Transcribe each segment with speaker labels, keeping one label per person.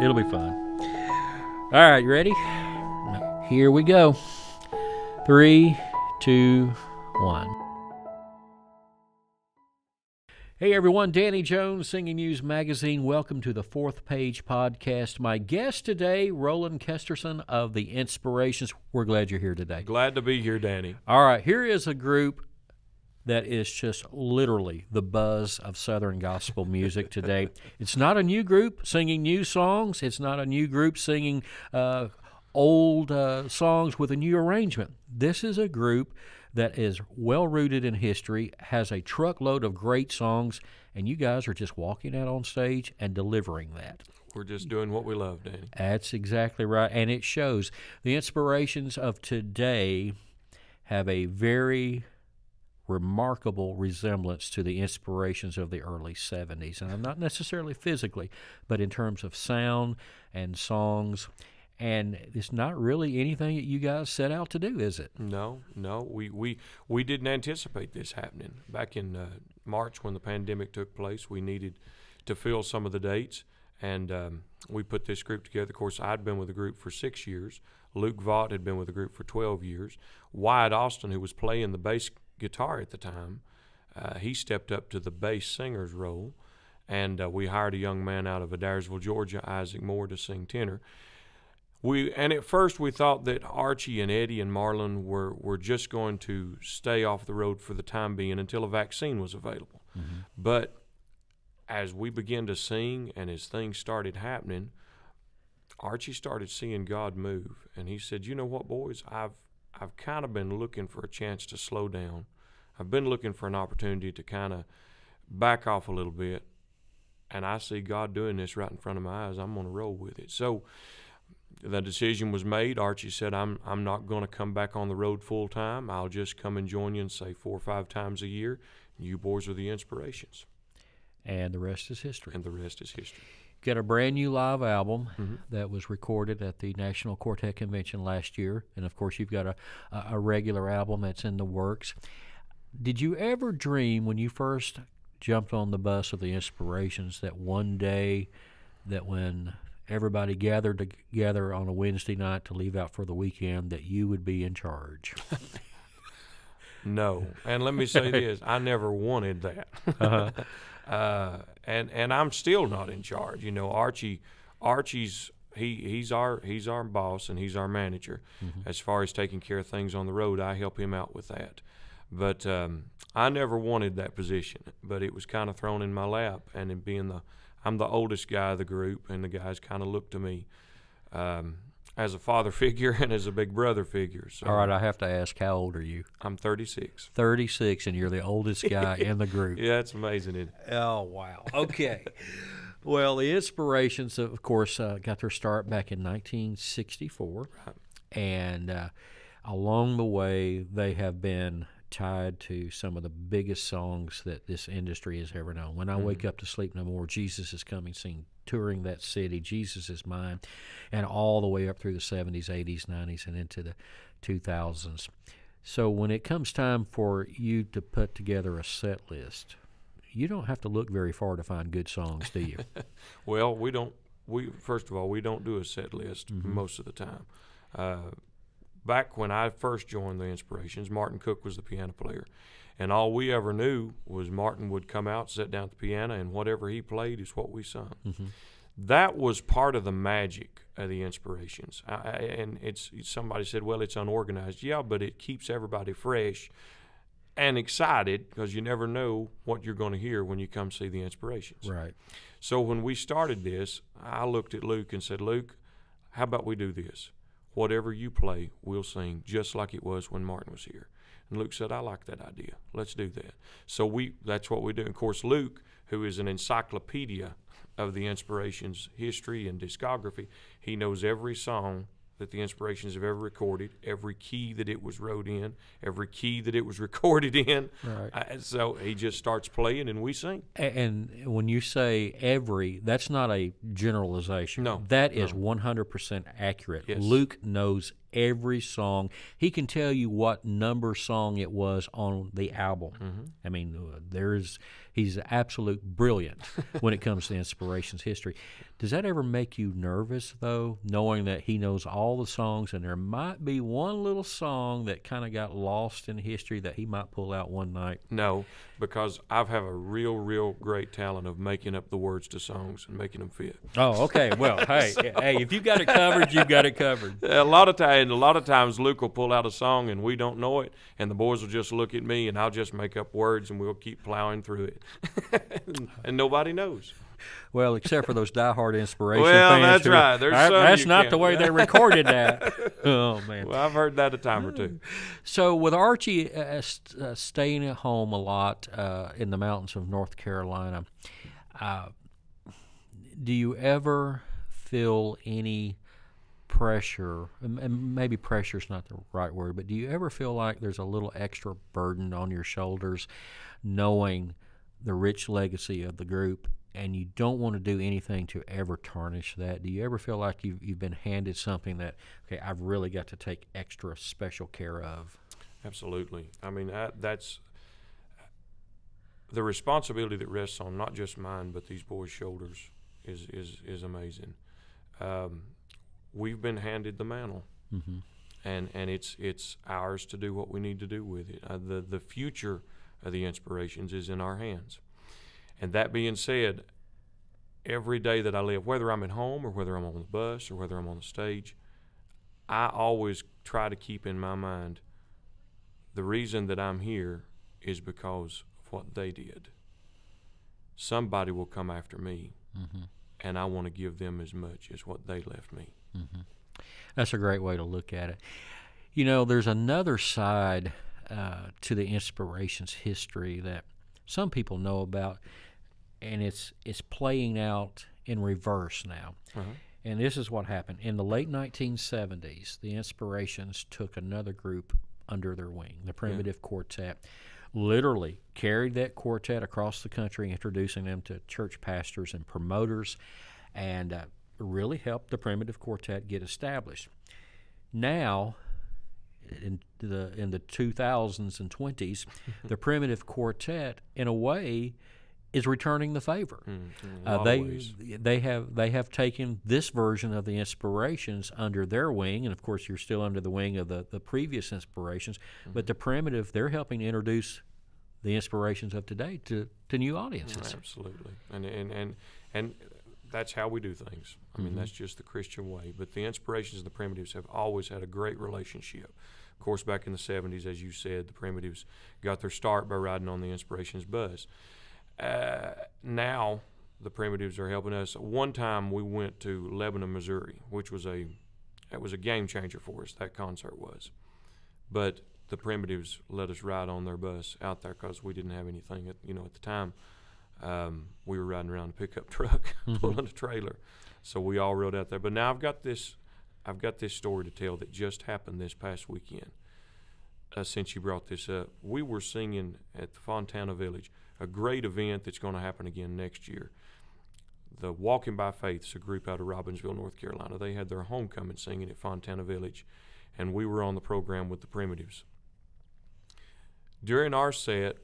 Speaker 1: It'll be fun. All right, you ready? Here we go. Three, two, one. Hey everyone, Danny Jones, Singing News Magazine. Welcome to the Fourth Page Podcast. My guest today, Roland Kesterson of The Inspirations. We're glad you're here today.
Speaker 2: Glad to be here, Danny.
Speaker 1: All right, here is a group that is just literally the buzz of Southern gospel music today. it's not a new group singing new songs, it's not a new group singing uh, old uh, songs with a new arrangement. This is a group that is well rooted in history, has a truckload of great songs, and you guys are just walking out on stage and delivering that.
Speaker 2: We're just doing what we love, Danny.
Speaker 1: That's exactly right. And it shows. The inspirations of today have a very remarkable resemblance to the inspirations of the early 70s. And I'm not necessarily physically, but in terms of sound and songs. And it's not really anything that you guys set out to do, is it?
Speaker 2: No, no. We we, we didn't anticipate this happening. Back in uh, March when the pandemic took place, we needed to fill some of the dates. And um, we put this group together. Of course, I'd been with the group for six years. Luke Vaught had been with the group for 12 years. Wyatt Austin, who was playing the bass guitar at the time, uh, he stepped up to the bass singer's role. And uh, we hired a young man out of Adairsville, Georgia, Isaac Moore, to sing tenor. We and at first we thought that Archie and Eddie and Marlon were, were just going to stay off the road for the time being until a vaccine was available. Mm-hmm. But as we began to sing and as things started happening, Archie started seeing God move, and he said, "You know what, boys? I've I've kind of been looking for a chance to slow down. I've been looking for an opportunity to kind of back off a little bit, and I see God doing this right in front of my eyes. I'm going to roll with it." So the decision was made. Archie said, "I'm I'm not going to come back on the road full time. I'll just come and join you and say four or five times a year. You boys are the inspirations."
Speaker 1: And the rest is history.
Speaker 2: And the rest is history
Speaker 1: got a brand new live album mm-hmm. that was recorded at the National Quartet Convention last year, and of course you've got a, a regular album that's in the works. Did you ever dream when you first jumped on the bus of the Inspirations that one day, that when everybody gathered together on a Wednesday night to leave out for the weekend, that you would be in charge?
Speaker 2: no, and let me say this: I never wanted that. Uh-huh. Uh, and and I'm still not in charge. You know, Archie, Archie's he he's our he's our boss and he's our manager. Mm-hmm. As far as taking care of things on the road, I help him out with that. But um, I never wanted that position, but it was kind of thrown in my lap. And in being the I'm the oldest guy of the group, and the guys kind of look to me. Um, as a father figure and as a big brother figure. So
Speaker 1: All right, I have to ask, how old are you?
Speaker 2: I'm 36.
Speaker 1: 36, and you're the oldest guy in the group.
Speaker 2: Yeah, it's amazing. It?
Speaker 1: Oh, wow. Okay. well, the Inspirations, of course, uh, got their start back in 1964. Right. And uh, along the way, they have been tied to some of the biggest songs that this industry has ever known. When I mm-hmm. wake up to sleep no more, Jesus is coming, sing touring that city. Jesus is mine, and all the way up through the 70s, 80s, 90s, and into the 2000s. So when it comes time for you to put together a set list, you don't have to look very far to find good songs, do you?
Speaker 2: well, we don't. We first of all, we don't do a set list mm-hmm. most of the time. Uh, back when I first joined the Inspirations, Martin Cook was the piano player. And all we ever knew was Martin would come out, sit down at the piano, and whatever he played is what we sung. Mm-hmm. That was part of the magic of the inspirations. I, and it's somebody said, "Well, it's unorganized." Yeah, but it keeps everybody fresh and excited because you never know what you're going to hear when you come see the inspirations.
Speaker 1: Right.
Speaker 2: So when we started this, I looked at Luke and said, "Luke, how about we do this? Whatever you play, we'll sing just like it was when Martin was here." And Luke said, I like that idea. Let's do that. So we that's what we do. Of course, Luke, who is an encyclopedia of the inspirations history and discography, he knows every song that the inspirations have ever recorded, every key that it was wrote in, every key that it was recorded in. Right. Uh, so he just starts playing and we sing.
Speaker 1: And when you say every, that's not a generalization.
Speaker 2: No.
Speaker 1: That is
Speaker 2: no.
Speaker 1: 100% accurate.
Speaker 2: Yes.
Speaker 1: Luke knows every song. He can tell you what number song it was on the album.
Speaker 2: Mm-hmm.
Speaker 1: I mean, uh, there's he's absolute brilliant when it comes to inspirations history. Does that ever make you nervous though, knowing that he knows all the songs and there might be one little song that kind of got lost in history that he might pull out one night?
Speaker 2: No, because I have a real, real great talent of making up the words to songs and making them fit.
Speaker 1: Oh, okay. Well, hey, hey, if you've got it covered, you've got it covered.
Speaker 2: A lot of times, a lot of times, Luke will pull out a song and we don't know it, and the boys will just look at me and I'll just make up words and we'll keep plowing through it, and nobody knows.
Speaker 1: Well, except for those diehard inspiration
Speaker 2: Well,
Speaker 1: fans.
Speaker 2: that's
Speaker 1: who-
Speaker 2: right. There's
Speaker 1: I- that's not the way they recorded that. Oh man.
Speaker 2: Well, I've heard that a time or two.
Speaker 1: So with Archie uh, st- uh, staying at home a lot uh, in the mountains of North Carolina, uh, do you ever feel any pressure? and- And maybe pressure is not the right word, but do you ever feel like there's a little extra burden on your shoulders, knowing the rich legacy of the group? And you don't want to do anything to ever tarnish that. Do you ever feel like you've, you've been handed something that, okay, I've really got to take extra special care of?
Speaker 2: Absolutely. I mean, I, that's the responsibility that rests on not just mine, but these boys' shoulders is is is amazing. Um, we've been handed the mantle,
Speaker 1: Mm-hmm.
Speaker 2: and and it's it's ours to do what we need to do with it. Uh, the the future of the inspirations is in our hands. And that being said, every day that I live, whether I'm at home or whether I'm on the bus or whether I'm on the stage, I always try to keep in my mind the reason that I'm here is because of what they did. Somebody will come after me,
Speaker 1: Mm-hmm.
Speaker 2: and I want to give them as much as what they left me.
Speaker 1: That's a great way to look at it. You know, there's another side uh, to the inspirations history that some people know about, and it's it's playing out in reverse now.
Speaker 2: Uh-huh.
Speaker 1: And this is what happened in the late 1970s. The Inspirations took another group under their wing, the Primitive Quartet. Literally carried that quartet across the country, introducing them to church pastors and promoters, and uh, really helped the Primitive Quartet get established. Now, in the in the 2000s and 20s, the Primitive Quartet, in a way, is returning the favor.
Speaker 2: Mm,
Speaker 1: Uh, they
Speaker 2: ways.
Speaker 1: they have they have taken this version of the inspirations under their wing, and of course you're still under the wing of the, the previous inspirations.
Speaker 2: Mm-hmm.
Speaker 1: But the primitive, they're helping introduce the inspirations of today to, to new audiences.
Speaker 2: Absolutely, and and and and that's how we do things. I mean,
Speaker 1: Mhm.
Speaker 2: that's just the Christian way. But the inspirations and the primitives have always had a great relationship. Of course, back in the '70s, as you said, the primitives got their start by riding on the inspirations bus. Uh, now, the primitives are helping us. One time, we went to Lebanon, Missouri, which was a that was a game changer for us. That concert was, but the primitives let us ride on their bus out there because we didn't have anything at you know at the time um, we were riding around a pickup truck
Speaker 1: Mhm.
Speaker 2: pulling a trailer. So we all rode out there. But now i've got this i've got this story to tell that just happened this past weekend uh, since you brought this up. We were singing at the fontana village a great event that's going to happen again next year. The walking by faith is a group out of robbinsville north carolina. They had their homecoming singing at fontana village and we were on the program with the primitives. During our set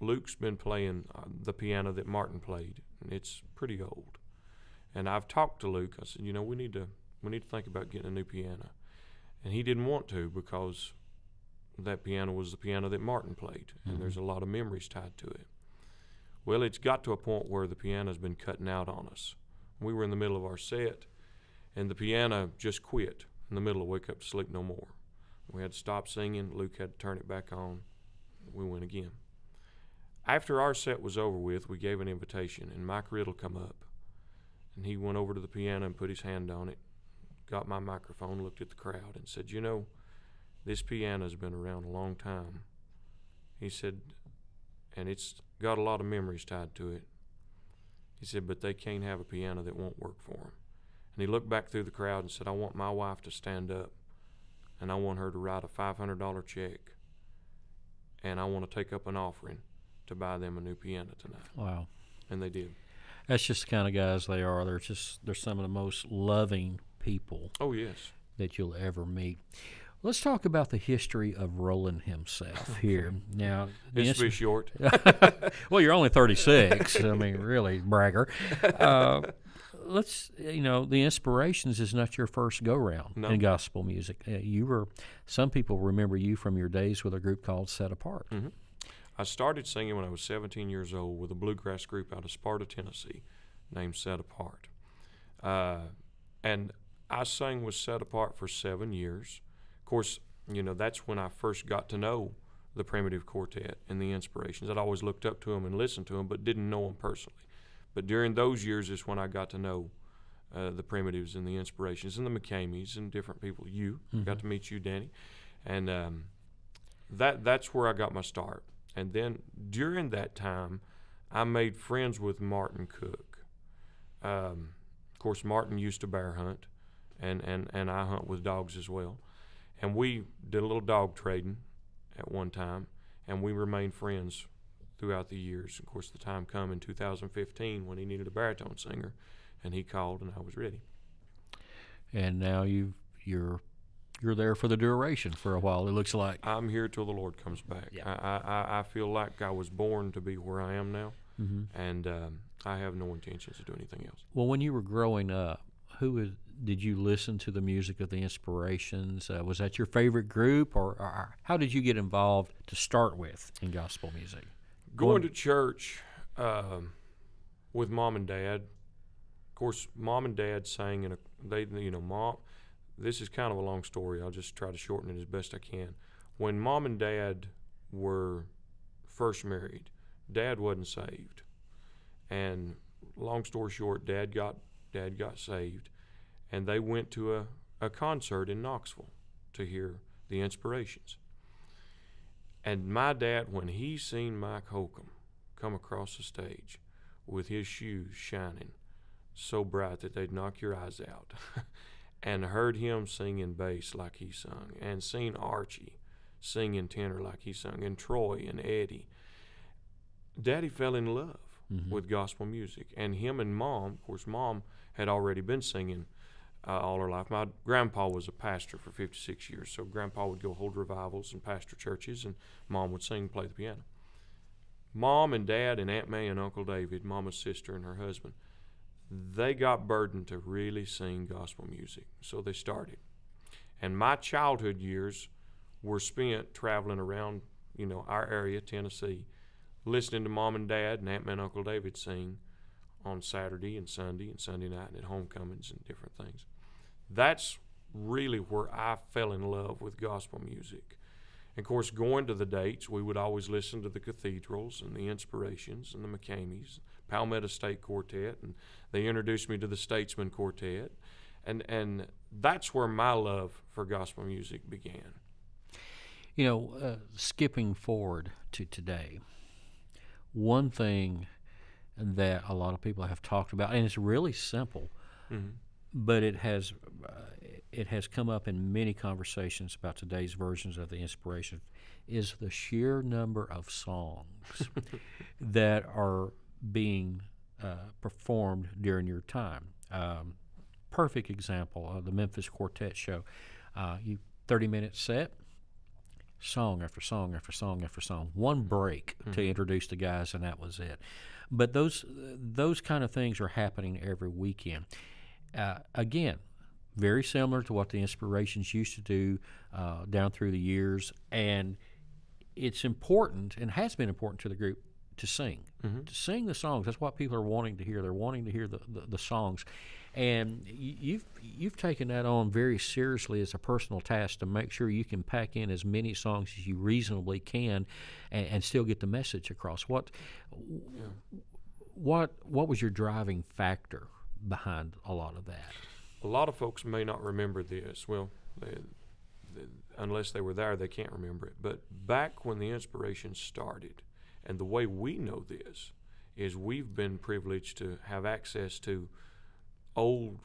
Speaker 2: Luke's been playing uh, the piano that Martin played, and it's pretty old. And I've talked to Luke. I said, you know, we need to we need to think about getting a new piano, and he didn't want to because that piano was the piano that Martin played, and
Speaker 1: Mhm.
Speaker 2: there's a lot of memories tied to it. Well, it's got to a point where the piano's been cutting out on us. We were in the middle of our set, and the piano just quit in the middle of Wake Up to Sleep No More. We had to stop singing. Luke had to turn it back on. We went again after our set was over with, we gave an invitation, and Mike Riddle come up, and he went over to the piano and put his hand on it, got my microphone, looked at the crowd, and said, "You know, this piano's been around a long time." He said, and it's got a lot of memories tied to it. He said, but they can't have a piano that won't work for them. And he looked back through the crowd and said, I want my wife to stand up, and I want her to write a $500 check, and I want to take up an offering to buy them a new piano tonight.
Speaker 1: Wow.
Speaker 2: And they did.
Speaker 1: That's just the kind of guys they are. They're just they're some of the most loving people.
Speaker 2: Oh, yes.
Speaker 1: that you'll ever meet. Let's talk about the history of Roland himself here. Now,
Speaker 2: This be short.
Speaker 1: well, you're only 36. I mean, really, bragger. Uh, let's, you know, the Inspirations is not your first go round
Speaker 2: No.
Speaker 1: in gospel music. Uh, you were, some people remember you from your days with a group called Set Apart.
Speaker 2: I started singing when I was 17 years old with a bluegrass group out of Sparta, Tennessee, named Set Apart. Uh, and I sang with Set Apart for seven years. Of course, you know, that's when I first got to know the Primitive Quartet and the Inspirations. I'd always looked up to them and listened to them, but didn't know them personally. But during those years is when I got to know uh, the Primitives and the Inspirations and the McKameys and different people. You got to meet you, Danny, and um, that that's where I got my start. And then during that time, I made friends with Martin Cook. Um, of course, Martin used to bear hunt, and, and, and I hunt with dogs as well. And we did a little dog trading at one time, and we remained friends throughout the years. Of course, the time come in 2015 when he needed a baritone singer, and he called, and I was ready.
Speaker 1: And now you've you're you're there for the duration for a while. It looks like.
Speaker 2: I'm here till the Lord comes back.
Speaker 1: Yeah.
Speaker 2: I, I, I feel like I was born to be where I am now,
Speaker 1: hmm
Speaker 2: and um, I have no intentions to do anything else.
Speaker 1: Well, when you were growing up, who is, did you listen to the music of the Inspirations? Uh, was that your favorite group, or, or how did you get involved to start with in gospel music?
Speaker 2: Going to church um, with mom and dad. Of course, mom and dad sang in a they you know mom. This is kind of a long story. I'll just try to shorten it as best I can. When mom and dad were first married, dad wasn't saved, and long story short, dad got dad got saved, and they went to a, a concert in Knoxville to hear the Inspirations. And my dad, when he seen Mike Holcomb come across the stage with his shoes shining so bright that they'd knock your eyes out, and heard him singing bass like he sung, and seen Archie singing tenor like he sung, and Troy and Eddie, Daddy fell in love
Speaker 1: Mhm.
Speaker 2: with gospel music. And him and mom, of course, mom had already been singing uh, all her life. My grandpa was a pastor for 56 years, so grandpa would go hold revivals and pastor churches, and mom would sing and play the piano. Mom and dad and Aunt May and Uncle David, mama's sister and her husband, they got burdened to really sing gospel music, so they started. And my childhood years were spent traveling around, you know, our area, Tennessee, listening to mom and dad and Aunt and Uncle David sing on Saturday and Sunday and Sunday night and at homecomings and different things. That's really where I fell in love with gospel music. And of course, going to the dates, we would always listen to the cathedrals and the inspirations and the McKameys, Palmetto State Quartet, and they introduced me to the Statesmen Quartet. And, and that's where my love for gospel music began.
Speaker 1: You know, uh, skipping forward to today, one thing that a lot of people have talked about, and it's really simple,
Speaker 2: Mhm.
Speaker 1: but it has uh, it has come up in many conversations about today's versions of the inspiration is the sheer number of songs that are being uh, performed during your time. Um, perfect example of the Memphis Quartet show. Uh, you thirty minute set, song after song after song after song, one break to introduce the guys, and that was it. But those those kind of things are happening every weekend. Uh, again, very similar to what the inspirations used to do uh, down through the years, and it's important and has been important to the group to sing, to sing the songs. That's what people are wanting to hear. They're wanting to hear the, the, the songs, and y- you've you've taken that on very seriously as a personal task to make sure you can pack in as many songs as you reasonably can, and, and still get the message across. What what what was your driving factor behind a lot of that?
Speaker 2: A lot of folks may not remember this. Well, they, they, unless they were there, they can't remember it. But back when the inspiration started, and the way we know this is we've been privileged to have access to old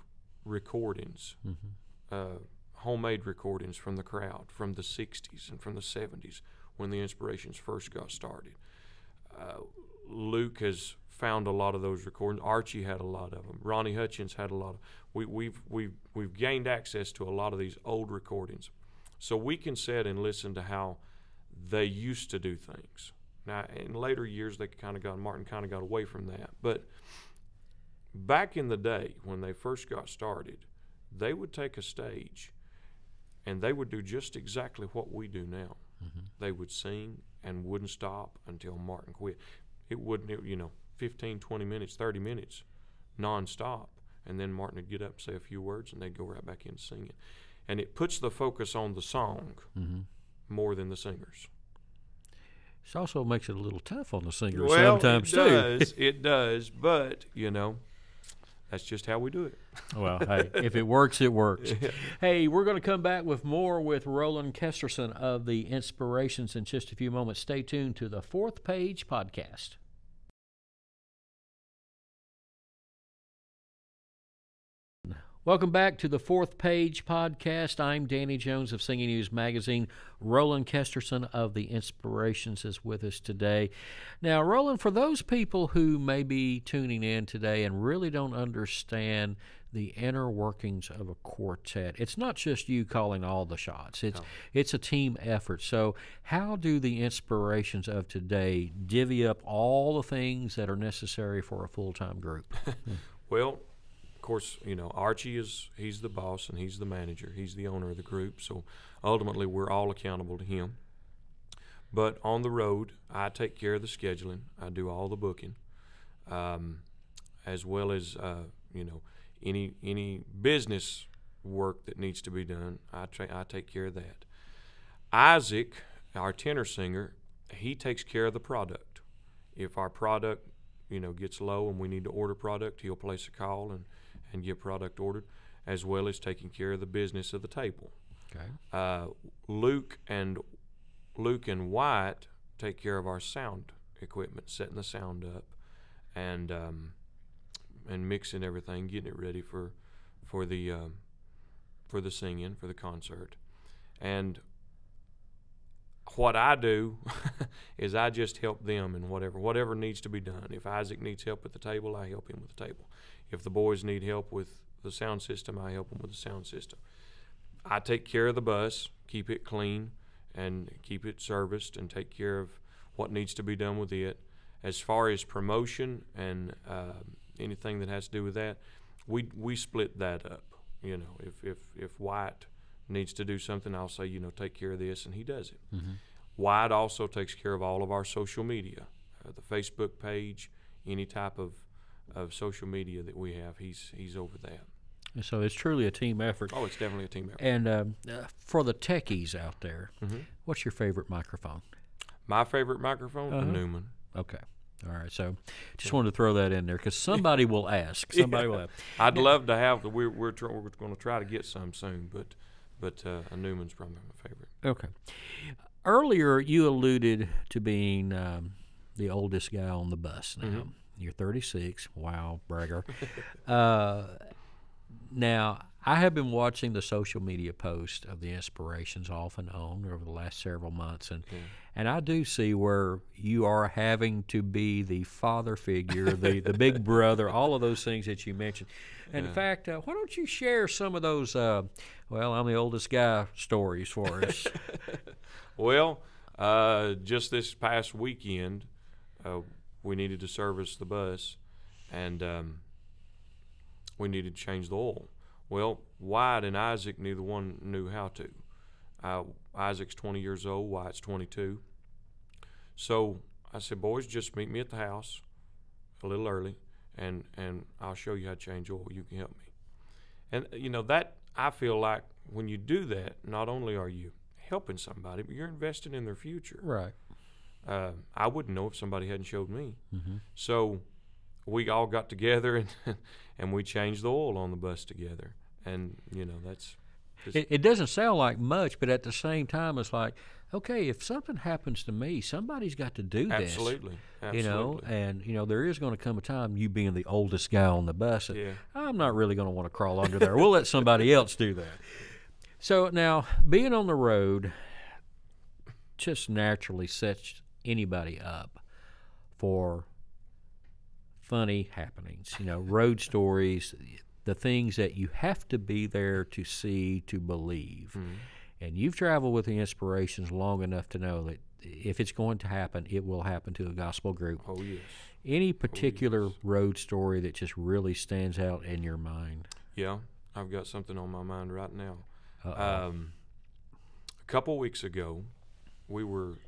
Speaker 2: recordings, uh, homemade recordings from the crowd from the 60s and from the 70s when the inspirations first got started. Uh, Luke has found a lot of those recordings. Archie had a lot of them. Ronnie Hutchins had a lot of. We, we've we've we've gained access to a lot of these old recordings, so we can sit and listen to how they used to do things. Now, in later years, they kind of got Martin kind of got away from that, but back in the day when they first got started, they would take a stage, and they would do just exactly what we do now.
Speaker 1: Mm-hmm.
Speaker 2: They would sing and wouldn't stop until Martin quit. It wouldn't, it, you know, 15, 20 minutes, 30 minutes nonstop. And then Martin would get up and say a few words and they'd go right back into singing. And it puts the focus on the song
Speaker 1: Mm-hmm.
Speaker 2: more than the singers.
Speaker 1: It also makes it a little tough on the singers
Speaker 2: well,
Speaker 1: sometimes
Speaker 2: it
Speaker 1: too.
Speaker 2: does. it does. But, you know, that's just how we do it.
Speaker 1: well, hey, if it works, it works. Hey, we're going to come back with more with Roland Kesterson of the Inspirations in just a few moments. Stay tuned to the Fourth Page podcast. Welcome back to the Fourth Page podcast. I'm Danny Jones of Singing News Magazine. Roland Kesterson of the Inspirations is with us today. Now, Roland, for those people who may be tuning in today and really don't understand the inner workings of a quartet, it's not just you calling all the shots. It's
Speaker 2: No.
Speaker 1: it's a team effort. So, how do the inspirations of today divvy up all the things that are necessary for a full time group?
Speaker 2: Well, of course, you know, Archie is he's the boss and he's the manager. He's the owner of the group. So ultimately we're all accountable to him. But on the road, I take care of the scheduling. I do all the booking. Um, as well as uh, you know, any any business work that needs to be done, I tra- I take care of that. Isaac, our tenor singer, he takes care of the product. If our product, you know, gets low and we need to order product, he'll place a call and, and get product ordered, as well as taking care of the business of the table.
Speaker 1: Okay.
Speaker 2: Uh, Luke and Luke and Wyatt take care of our sound equipment, setting the sound up, and um, and mixing everything, getting it ready for for the um, for the singing for the concert, and what I do is I just help them in whatever whatever needs to be done. If Isaac needs help at the table, I help him with the table. If the boys need help with the sound system, I help them with the sound system. I take care of the bus, keep it clean, and keep it serviced, and take care of what needs to be done with it. As far as promotion and uh, anything that has to do with that, we we split that up. You know, if if if Wyatt needs to do something, I'll say, you know, take care of this, and he does it.
Speaker 1: Mm-hmm.
Speaker 2: Wyatt also takes care of all of our social media, uh, the Facebook page, any type of of social media that we have. He's he's over that.
Speaker 1: And so it's truly a team effort.
Speaker 2: Oh, it's definitely a team effort.
Speaker 1: And um, uh, for the techies out there,
Speaker 2: Mhm.
Speaker 1: what's your favorite microphone?
Speaker 2: My favorite microphone, a
Speaker 1: Uh-huh.
Speaker 2: Neumann.
Speaker 1: Okay. All right. So just wanted to throw that in there because somebody will ask. Somebody will ask.
Speaker 2: I'd love to have the. We're we're, tr- we're going to try to get some soon, but but uh, a Neumann's probably my favorite.
Speaker 1: Okay. Earlier, you alluded to being um, the oldest guy on the bus. Now
Speaker 2: Mhm.
Speaker 1: you're 36. Wow, bragger. uh, now I have been watching the social media posts of the inspirations off and on over the last several months, and
Speaker 2: Yeah.
Speaker 1: and I do see where you are having to be the father figure, the the big brother, all of those things that you mentioned. And in fact, uh, why don't you share some of those? Uh, well, I'm the oldest guy stories for us.
Speaker 2: Well, uh, just this past weekend, uh, we needed to service the bus, and um, we needed to change the oil. Well, Wyatt and Isaac, neither one knew how to. Uh, Isaac's 20 years old, Wyatt's 22. So I said, boys, just meet me at the house a little early, and, and I'll show you how to change oil. You can help me. And, you know, that, I feel like when you do that, not only are you helping somebody, but you're investing in their future.
Speaker 1: right.
Speaker 2: Uh, I wouldn't know if somebody hadn't showed me.
Speaker 1: Mm-hmm.
Speaker 2: So we all got together and and we changed the oil on the bus together. And you know that's
Speaker 1: It, it doesn't sound like much, but at the same time, it's like, okay, if something happens to me, somebody's got to do this.
Speaker 2: absolutely, absolutely.
Speaker 1: You know, and you know there is going to come a time you being the oldest guy on the bus.
Speaker 2: yeah,
Speaker 1: I'm not really going to want to crawl under there. We'll let somebody else do that. So now, being on the road just naturally sets anybody up for funny happenings, you know, road stories, the things that you have to be there to see to believe.
Speaker 2: Mm-hmm.
Speaker 1: And you've traveled with the inspirations long enough to know that if it's going to happen, it will happen to a gospel group.
Speaker 2: Oh yes.
Speaker 1: Any particular road story that just really stands out in your mind?
Speaker 2: Yeah, I've got something on my mind right now. Um, a couple weeks ago, we were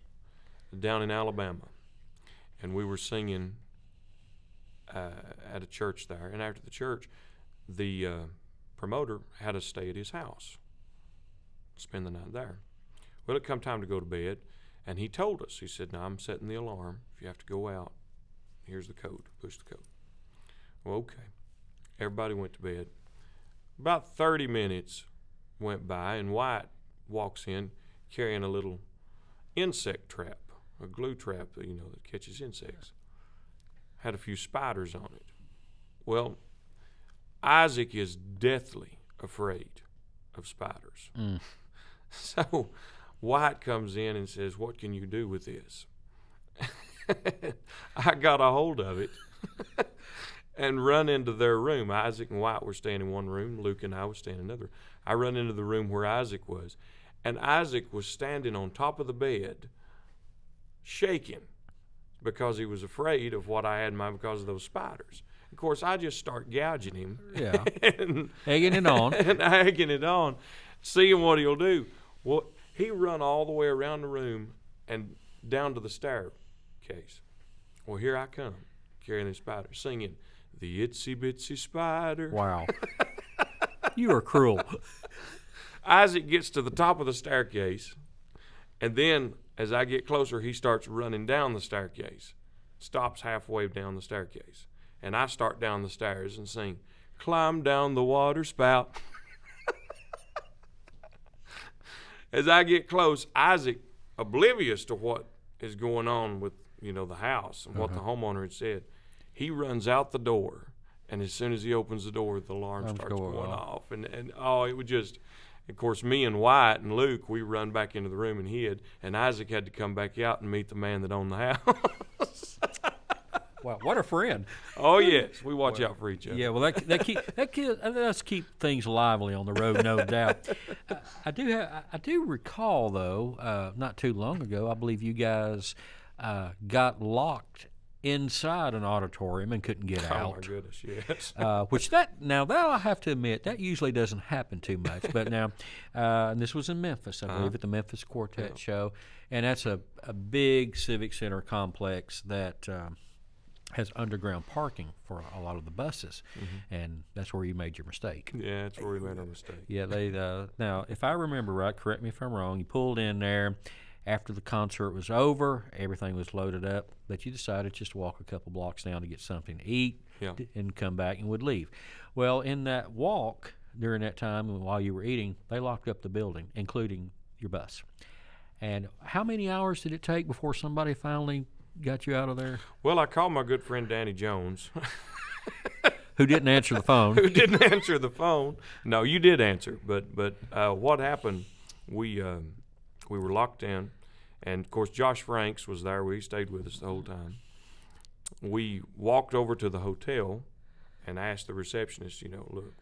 Speaker 2: down in Alabama, and we were singing uh, at a church there. And after the church, the uh, promoter had us stay at his house, spend the night there. Well, it come time to go to bed, and he told us. He said, "Now I'm setting the alarm. If you have to go out, here's the code. Push the code." Well, okay. Everybody went to bed. About 30 minutes went by, and Wyatt walks in carrying a little insect trap, a glue trap, you know, that catches insects. Had a few spiders on it. Well, Isaac is deathly afraid of spiders.
Speaker 1: Mm.
Speaker 2: So Wyatt comes in and says, What can you do with this? I got a hold of it and run into their room. Isaac and Wyatt were staying in one room, Luke and I was staying in another. I run into the room where Isaac was, and Isaac was standing on top of the bed, shaking because he was afraid of what I had in mind because of those spiders. Of course, I just start gouging him
Speaker 1: Yeah.
Speaker 2: and,
Speaker 1: Egging it on.
Speaker 2: and egging it on, seeing what he'll do. Well, he run all the way around the room and down to the staircase. Well, here I come, carrying the spider, singing, "The itsy bitsy spider."
Speaker 1: Wow. you are cruel.
Speaker 2: Isaac gets to the top of the staircase, and then as I get closer, he starts running down the staircase, stops halfway down the staircase, and I start down the stairs and sing, "Climb down the water spout." as I get close, Isaac, oblivious to what is going on with you know the house and what the uh-huh. homeowner had said, he runs out the door, and as soon as he opens the door, the alarm starts
Speaker 1: go
Speaker 2: going
Speaker 1: off.
Speaker 2: off, and and oh, it would just. Of course, me and Wyatt and Luke, we run back into the room and hid, and Isaac had to come back out and meet the man that owned the house.
Speaker 1: Wow, what a friend.
Speaker 2: oh yes, we watch out for each other.
Speaker 1: Yeah, well, that that keep that keep, that does keep things lively on the road, no doubt. Uh, I do have, I- I do recall though, uh, not too long ago, I believe you guys uh, got locked inside an auditorium and couldn't get
Speaker 2: Oh
Speaker 1: out.
Speaker 2: Oh my goodness, yes.
Speaker 1: uh, which that now that I have to admit that usually doesn't happen too much. But now, uh, and this was in Memphis, I believe, at the Memphis Quartet show, and that's a, a big civic center complex that um, has underground parking for a lot of the buses, and that's where you made your mistake.
Speaker 2: yeah, that's where we made our mistake.
Speaker 1: Yeah, they uh, now if I remember right, correct me if I'm wrong. You pulled in there after the concert was over, everything was loaded up, but you decided just to walk a couple blocks down to get something to eat
Speaker 2: Yeah.
Speaker 1: and come back and would leave. Well, in that walk during that time and while you were eating, they locked up the building, including your bus. And how many hours did it take before somebody finally got you out of there?
Speaker 2: Well, I called my good friend Danny Jones,
Speaker 1: Who didn't answer the phone?
Speaker 2: who didn't answer the phone. No, you did answer, but but uh, what happened? We um, we were locked in, and of course Josh Franks was there. We stayed with us the whole time. We walked over to the hotel and asked the receptionist, you know, look,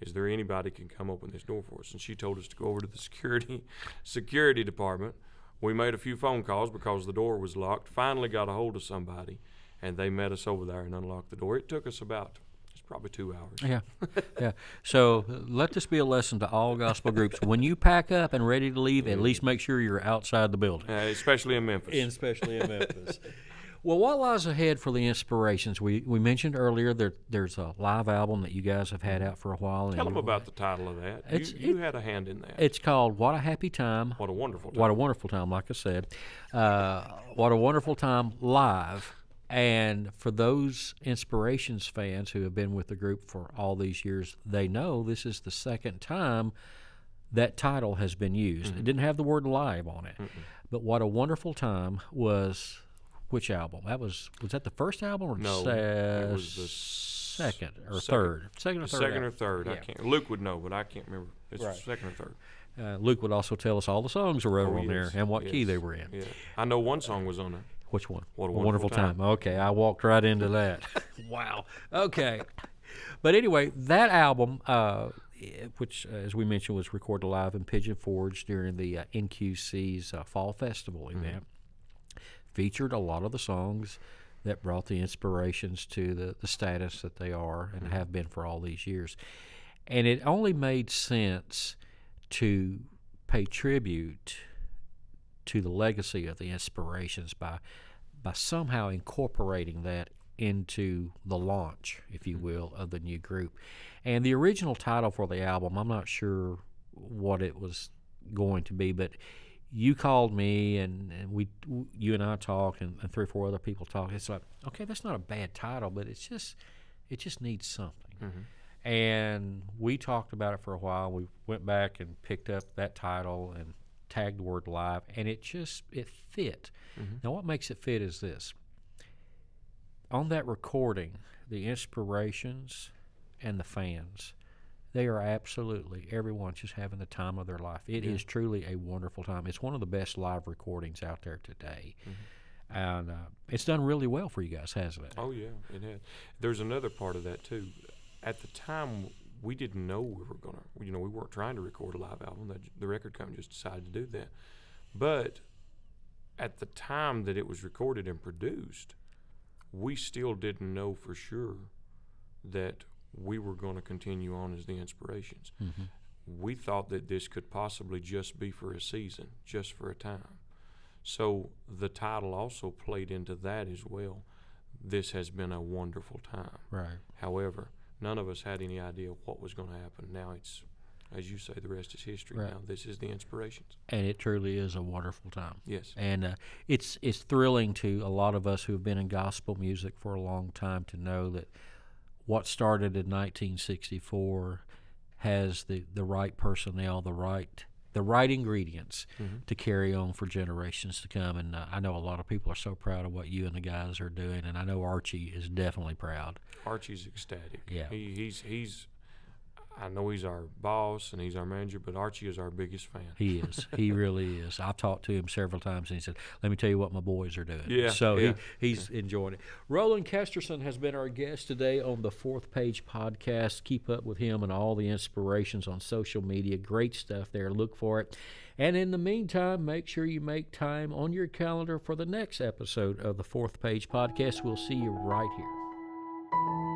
Speaker 2: is there anybody can come open this door for us? And she told us to go over to the security security department. We made a few phone calls because the door was locked. Finally got a hold of somebody, and they met us over there and unlocked the door. It took us about it's probably two hours.
Speaker 1: Yeah, yeah. So let this be a lesson to all gospel groups. When you pack up and ready to leave, at least make sure you're outside the building.
Speaker 2: Uh, especially in Memphis.
Speaker 1: And especially in Memphis. well, what lies ahead for the inspirations? We we mentioned earlier that there's a live album that you guys have had out for a while. and
Speaker 2: Tell them about the title of that. You you
Speaker 1: it-
Speaker 2: had a hand in that.
Speaker 1: It's called "What a Happy Time."
Speaker 2: what a wonderful time.
Speaker 1: What a wonderful time, like I said. Uh, what a wonderful time live. And for those Inspirations fans who have been with the group for all these years, they know this is the second time that title has been used.
Speaker 2: Mm-hmm.
Speaker 1: It didn't have the word live on it. But What a Wonderful Time was which album? That was was that the first album or
Speaker 2: No,
Speaker 1: se-
Speaker 2: it was the
Speaker 1: second or
Speaker 2: second.
Speaker 1: third? Second or third?
Speaker 2: second or
Speaker 1: album.
Speaker 2: third. I can't. Luke would know, but I can't remember. It's
Speaker 1: Right.
Speaker 2: second or third.
Speaker 1: Uh, Luke would also tell us all the songs were
Speaker 2: Oh,
Speaker 1: on there and what key they were in.
Speaker 2: Yeah. I know one song was on it.
Speaker 1: Which one?
Speaker 2: What a
Speaker 1: A
Speaker 2: Wonderful Time.
Speaker 1: Okay, I walked right into that. wow. Okay. But anyway, that album, uh, which, uh, as we mentioned, was recorded live in Pigeon Forge during the uh, NQC's uh, Fall Festival event, featured a lot of the songs that brought the inspirations to the, the status that they are and mm-hmm. have been for all these years. And it only made sense to pay tribute to the legacy of the inspirations by by somehow incorporating that into the launch, if you mm-hmm. will, of the new group. And the original title for the album, I'm not sure what it was going to be, but you called me and, and we you and I talked and, and three or four other people talked. It's like, okay, that's not a bad title, but it's just it just needs something. Mm-hmm. And we talked about it for a while. We went back and picked up that title and tagged the word live, and it just it fit. Mm-hmm. Now, what makes it fit is this: on that recording, the inspirations and the fans, they are absolutely everyone just having the time of their life. It is truly a wonderful time. It's one of the best live recordings out there today. And uh, it's done really well for you guys, hasn't it?
Speaker 2: Oh yeah, it has. There's another part of that too. At the time, we didn't know we were gonna. You know, we weren't trying to record a live album. That the record company just decided to do that. But at the time that it was recorded and produced, we still didn't know for sure that we were going to continue on as the inspirations. We thought that this could possibly just be for a season, just for a time. So the title also played into that as well. This has been a wonderful time.
Speaker 1: Right.
Speaker 2: However, none of us had any idea what was going to happen. Now it's, as you say, the rest is history.
Speaker 1: Right.
Speaker 2: Now this is the inspirations.
Speaker 1: And it truly is a wonderful time.
Speaker 2: Yes.
Speaker 1: And uh, it's it's thrilling to a lot of us who have been in gospel music for a long time to know that what started in 1964 has the, the right personnel, the right the right ingredients to carry on for generations to come. And uh, I know a lot of people are so proud of what you and the guys are doing, and I know Archie is definitely proud.
Speaker 2: Archie's ecstatic.
Speaker 1: Yeah.
Speaker 2: He, he's he's. I know he's our boss and he's our manager, but Archie is our biggest fan.
Speaker 1: He is. he really is. I've talked to him several times, and he said, "Let me tell you what my boys are doing."
Speaker 2: Yeah,
Speaker 1: So
Speaker 2: yeah.
Speaker 1: he he's enjoying it. Roland Kesterson has been our guest today on the Fourth Page podcast. Keep up with him and all the inspirations on social media. Great stuff there. Look for it. And in the meantime, make sure you make time on your calendar for the next episode of the Fourth Page podcast. We'll see you right here.